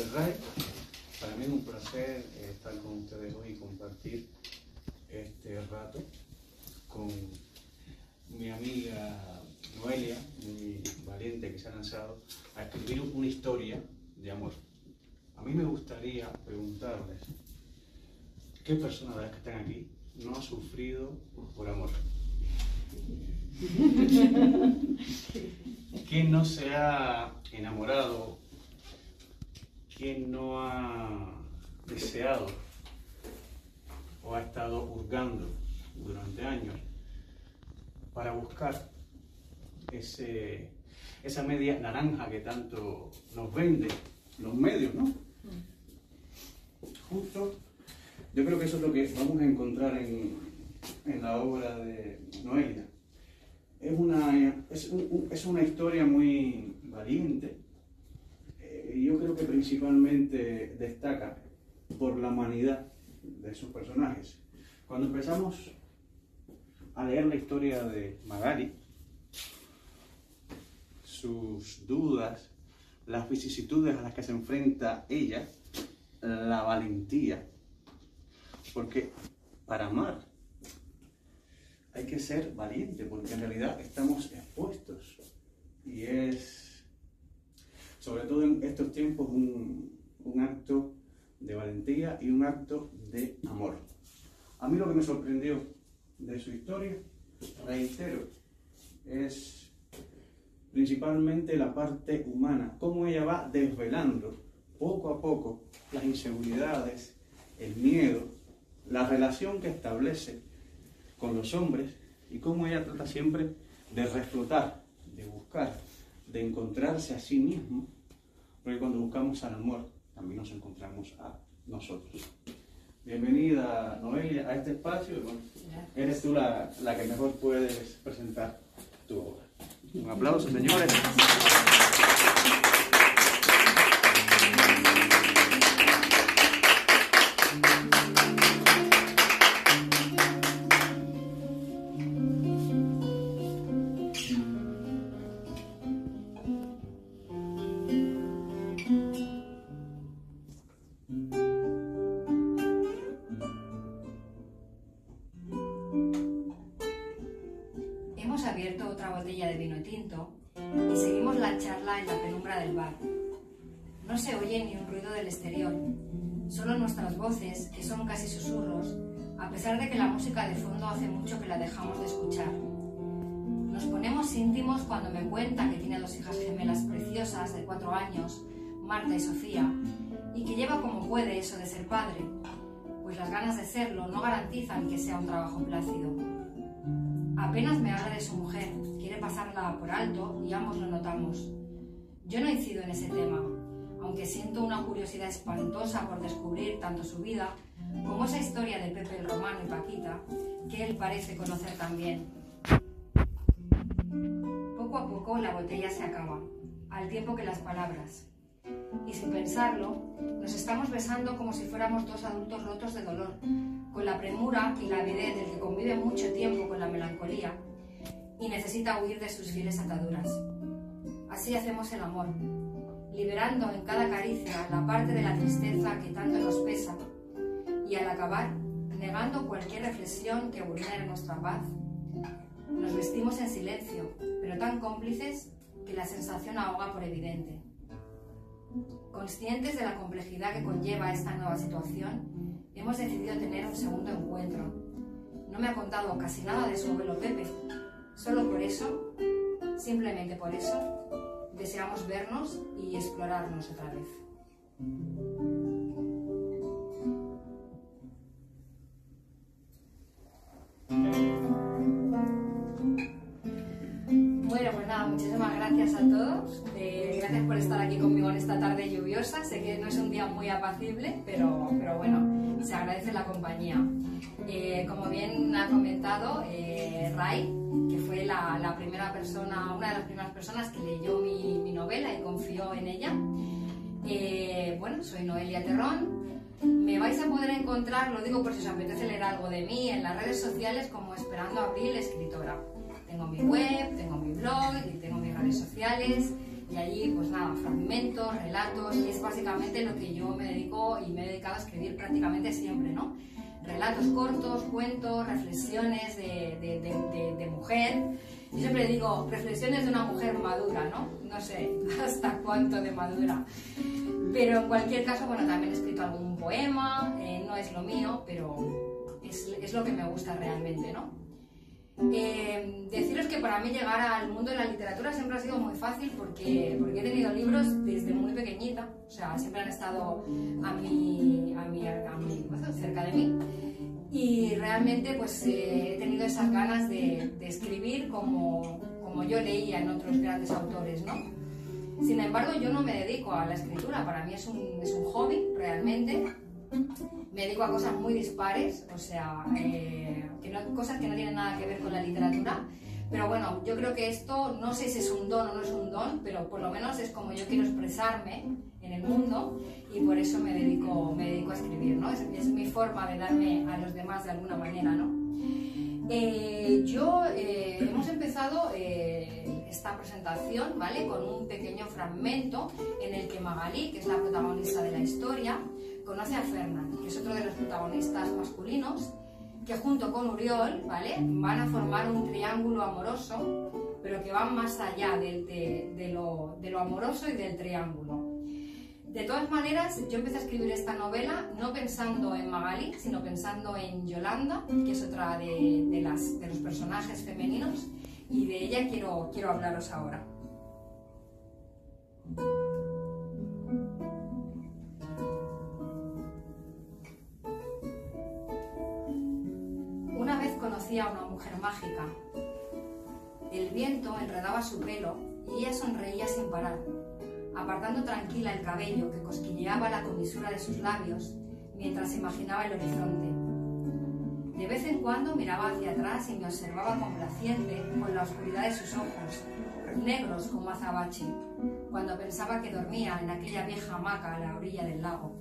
de RAE. Para mí es un placer eh, estar con ustedes hoy y compartir este rato con mi amiga Noelia, muy valiente que se ha lanzado a escribir una historia de amor. A mí me gustaría preguntarles, ¿qué persona de las que están aquí no ha sufrido por amor? ¿Quién no se ha enamorado? ¿Quién no ha deseado o ha estado hurgando durante años para buscar ese, esa media naranja que tanto nos vende los medios, ¿no? Justo, yo creo que eso es lo que vamos a encontrar en, en la obra de Noelia es una, es, una historia muy valiente. Yo creo que principalmente destaca por la humanidad de sus personajes. Cuando empezamos a leer la historia de Magali, sus dudas, las vicisitudes a las que se enfrenta ella, la valentía, porque para amar hay que ser valiente porque en realidad estamos expuestos y es, sobre todo en estos tiempos, un, acto de valentía y un acto de amor. A mí lo que me sorprendió de su historia, reitero, es principalmente la parte humana, cómo ella va desvelando poco a poco las inseguridades, el miedo, la relación que establece con los hombres y cómo ella trata siempre de reflotar, de buscar, de encontrarse a sí mismo, porque cuando buscamos al amor también nos encontramos a nosotros. Bienvenida, Noelia, a este espacio. eres tú la, la que mejor puedes presentar tu obra. Un aplauso, señores. Solo nuestras voces, que son casi susurros, a pesar de que la música de fondo hace mucho que la dejamos de escuchar. Nos ponemos íntimos cuando me cuenta que tiene dos hijas gemelas preciosas de cuatro años, Marta y Sofía, y que lleva como puede eso de ser padre, pues las ganas de serlo no garantizan que sea un trabajo plácido. Apenas me habla de su mujer, quiere pasarla por alto y ambos lo notamos. Yo no incido en ese tema, aunque siento una curiosidad espantosa por descubrir tanto su vida como esa historia de Pepe el Romano y Paquita, que él parece conocer también. Poco a poco la botella se acaba, al tiempo que las palabras. Y sin pensarlo, nos estamos besando como si fuéramos dos adultos rotos de dolor, con la premura y la avidez del que convive mucho tiempo con la melancolía y necesita huir de sus fieles ataduras. Así hacemos el amor, liberando en cada caricia la parte de la tristeza que tanto nos pesa, y al acabar, negando cualquier reflexión que vulnere nuestra paz. Nos vestimos en silencio, pero tan cómplices que la sensación ahoga por evidente. Conscientes de la complejidad que conlleva esta nueva situación, hemos decidido tener un segundo encuentro. No me ha contado casi nada de su abuelo Pepe. Solo por eso, simplemente por eso, deseamos vernos y explorarnos otra vez. Bueno, pues nada, muchísimas gracias a todos. Eh, gracias por estar aquí conmigo en esta tarde lluviosa. Sé que no es un día muy apacible, pero, pero bueno, se agradece la compañía. Eh, como bien ha comentado eh, Ray, que fue la, primera persona, una de las primeras personas que leyó mi, novela y confió en ella. Eh, bueno, soy Noelia Terrón. Me vais a poder encontrar, lo digo por si os apetece leer algo de mí, en las redes sociales como Esperando Abril Escritora. Tengo mi web, tengo mi blog y tengo mis redes sociales. Y allí, pues nada, fragmentos, relatos, y es básicamente lo que yo me dedico y me he dedicado a escribir prácticamente siempre, ¿no? Relatos cortos, cuentos, reflexiones de, de, mujer. Yo siempre digo, reflexiones de una mujer madura, ¿no? No sé hasta cuánto de madura. Pero en cualquier caso, bueno, también he escrito algún poema, eh, no es lo mío, pero es, es lo que me gusta realmente, ¿no? Eh, deciros que para mí llegar al mundo de la literatura siempre ha sido muy fácil porque, porque he tenido libros desde muy pequeñita, o sea, siempre han estado a mi, a mi, a mi, cerca de mí. Y realmente pues eh, he tenido esas ganas de, de, escribir como, como yo leía en otros grandes autores, ¿no? Sin embargo, yo no me dedico a la escritura, para mí es un, es un hobby realmente me dedico a cosas muy dispares, o sea, eh, cosas que no tienen nada que ver con la literatura. Pero bueno, yo creo que esto, no sé si es un don o no es un don, pero por lo menos es como yo quiero expresarme en el mundo y por eso me dedico, me dedico a escribir, ¿no? Es, mi forma de darme a los demás de alguna manera, ¿no? Eh, yo eh, hemos empezado esta presentación, ¿vale? Con un pequeño fragmento en el que Magalí, que es la protagonista de la historia, conoce a Fernand, que es otro de los protagonistas masculinos, que junto con Uriol, ¿vale? Van a formar un triángulo amoroso, pero que van más allá de, lo, amoroso y del triángulo. De todas maneras, yo empecé a escribir esta novela no pensando en Magali, sino pensando en Yolanda, que es otra de, de, las, de los personajes femeninos, y de ella quiero, quiero hablaros ahora. Mágica. El viento enredaba su pelo y ella sonreía sin parar, apartando tranquila el cabello que cosquilleaba la comisura de sus labios mientras imaginaba el horizonte. De vez en cuando miraba hacia atrás y me observaba complaciente con la oscuridad de sus ojos, negros como azabache, cuando pensaba que dormía en aquella vieja hamaca a la orilla del lago.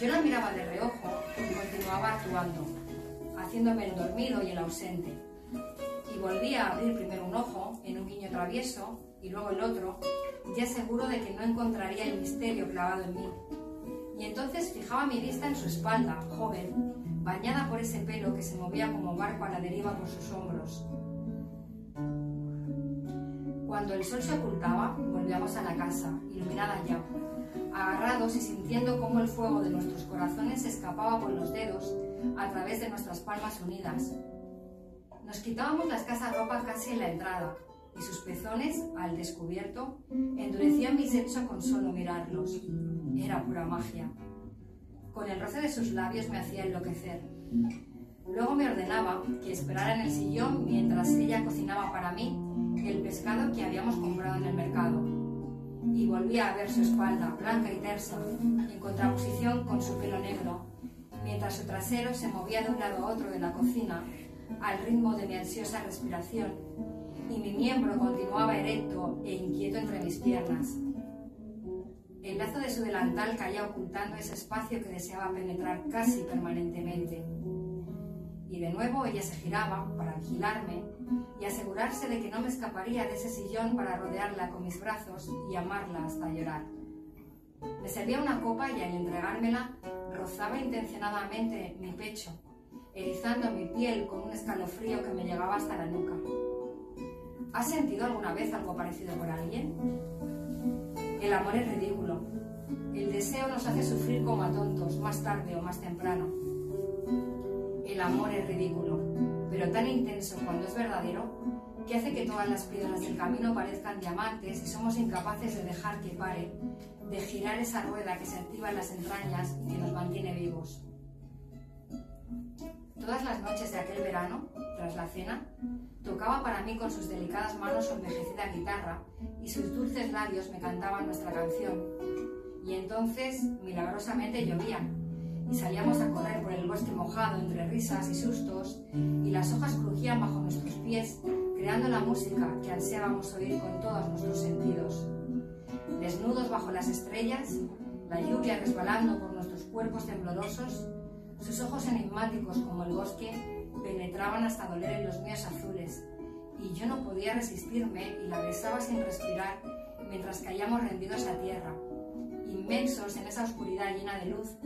Yo la miraba de reojo y continuaba actuando, haciéndome el dormido y el ausente. Y volvía a abrir primero un ojo en un guiño travieso y luego el otro, ya seguro de que no encontraría el misterio clavado en mí. Y entonces fijaba mi vista en su espalda, joven, bañada por ese pelo que se movía como barco a la deriva por sus hombros. Cuando el sol se ocultaba, volvíamos a la casa, iluminada ya, agarrados y sintiendo cómo el fuego de nuestros corazones se escapaba por los dedos a través de nuestras palmas unidas. Nos quitábamos la escasa ropa casi en la entrada, y sus pezones, al descubierto, endurecían mi sexo con solo mirarlos. Era pura magia. Con el roce de sus labios me hacía enloquecer. Luego me ordenaba que esperara en el sillón mientras ella cocinaba para mí el pescado que habíamos comprado en el mercado. Y volvía a ver su espalda, blanca y tersa, en contraposición con su pelo negro, mientras su trasero se movía de un lado a otro de la cocina al ritmo de mi ansiosa respiración y mi miembro continuaba erecto e inquieto entre mis piernas. El lazo de su delantal caía ocultando ese espacio que deseaba penetrar casi permanentemente. Y de nuevo ella se giraba para vigilarme y asegurarse de que no me escaparía de ese sillón para rodearla con mis brazos y amarla hasta llorar. Me servía una copa y al entregármela rozaba intencionadamente mi pecho, erizando mi piel con un escalofrío que me llegaba hasta la nuca. ¿Has sentido alguna vez algo parecido por alguien? El amor es ridículo. El deseo nos hace sufrir como a tontos, más tarde o más temprano. El amor es ridículo, pero tan intenso cuando es verdadero que hace que todas las piedras del camino parezcan diamantes y somos incapaces de dejar que pare, de girar esa rueda que se activa en las entrañas y que nos mantiene vivos. Todas las noches de aquel verano, tras la cena, tocaba para mí con sus delicadas manos su envejecida guitarra y sus dulces labios me cantaban nuestra canción. Y entonces, milagrosamente, llovía y salíamos a correr por el bosque mojado entre risas y sustos y las hojas crujían bajo nuestros pies, creando la música que ansiábamos oír con todos nuestros sentidos. Desnudos bajo las estrellas, la lluvia resbalando por nuestros cuerpos temblorosos, sus ojos enigmáticos como el bosque penetraban hasta doler en los míos azules, y yo no podía resistirme y la besaba sin respirar mientras caíamos rendidos a tierra, inmensos en esa oscuridad llena de luz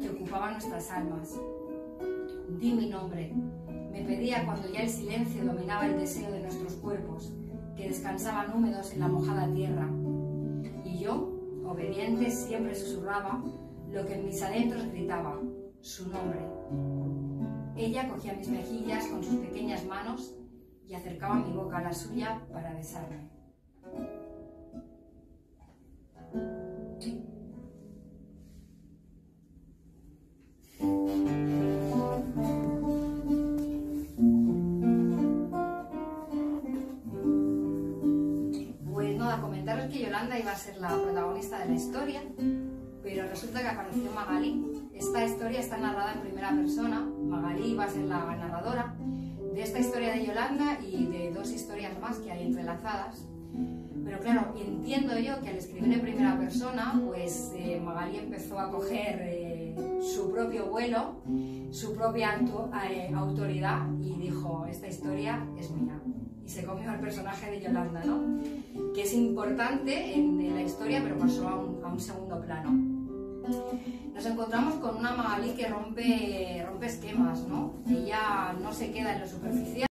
que ocupaba nuestras almas. Di mi nombre, me pedía cuando ya el silencio dominaba el deseo de nuestros cuerpos, que descansaban húmedos en la mojada tierra. Siempre susurraba lo que en mis adentros gritaba, su nombre. Ella cogía mis mejillas con sus pequeñas manos y acercaba mi boca a la suya para besarme. Comentaros que Yolanda iba a ser la protagonista de la historia, pero resulta que apareció Magalí. Esta historia está narrada en primera persona, Magalí va a ser la narradora de esta historia de Yolanda y de dos historias más que hay entrelazadas. Pero claro, entiendo yo que al escribir en primera persona, pues eh, Magalí empezó a coger eh, su propio vuelo, su propia eh, autoridad y dijo, esta historia es mía. Se comió al personaje de Yolanda, ¿no? Que es importante en, la historia, pero pasó a un, a un, segundo plano. Nos encontramos con una Magalí que rompe, rompe esquemas, ¿no? Ella no se queda en lo superficial.